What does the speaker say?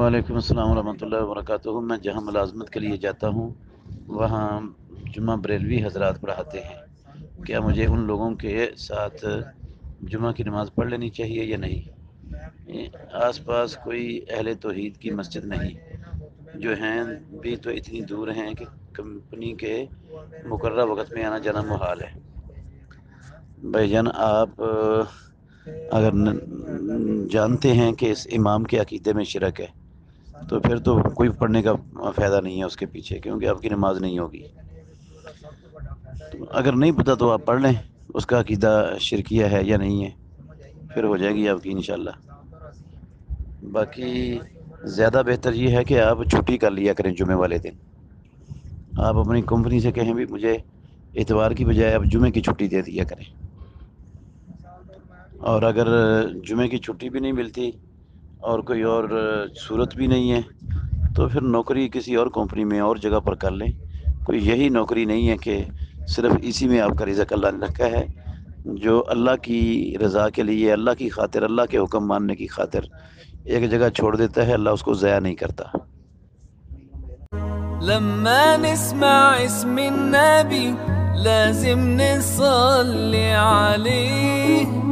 وعلیکم السلام ورحمۃ اللہ وبرکاتہ۔ میں جہاں ملازمت کے لیے جاتا ہوں، وہاں جمعہ بریلوی حضرات پڑھاتے ہیں۔ کیا مجھے ان لوگوں کے ساتھ جمعہ کی نماز پڑھ لینی چاہیے یا نہیں؟ آس پاس کوئی اہل توحید کی مسجد نہیں۔ جو ہیں، بھی تو اتنی دور ہیں کہ کمپنی کے مقررہ وقت میں آنا جانا محال ہے۔ بھائی جان، آپ، اگر جانتے ہیں کہ اس امام کے عقیدے میں شرک ہے تو پھر تو کوئی پڑھنے کا فائدہ نہیں ہے اس کے پیچھے، کیونکہ آپ کی نماز نہیں ہوگی۔ اگر نہیں پتہ تو آپ پڑھ لیں، اس کا عقیدہ شرکیہ ہے یا نہیں ہے، پھر ہو جائے گی آپ کی انشاءاللہ۔ باقی زیادہ بہتر یہ ہے کہ آپ چھٹی کر لیا کریں جمعے والے دن۔ آپ اپنی کمپنی سے کہیں بھی مجھے اتوار کی بجائے آپ جمعے کی چھٹی دے دیا کریں۔ اور اگر جمعے کی چھٹی بھی نہیں ملتی اور کوئی اور صورت بھی نہیں ہے، تو پھر نوکری کسی اور کمپنی میں اور جگہ پر کر لیں۔ کوئی یہی نوکری نہیں ہے کہ صرف اسی میں آپ کا رزق اللہ نے رکھا ہے، جو اللہ کی رضا کے لیے، اللہ کی خاطر، اللہ کے حکم ماننے کی خاطر ایک جگہ چھوڑ دیتا ہے، اللہ اس کو ضائع نہیں کرتا۔ لما نسمع اسم النبي لازم نصلي عليه۔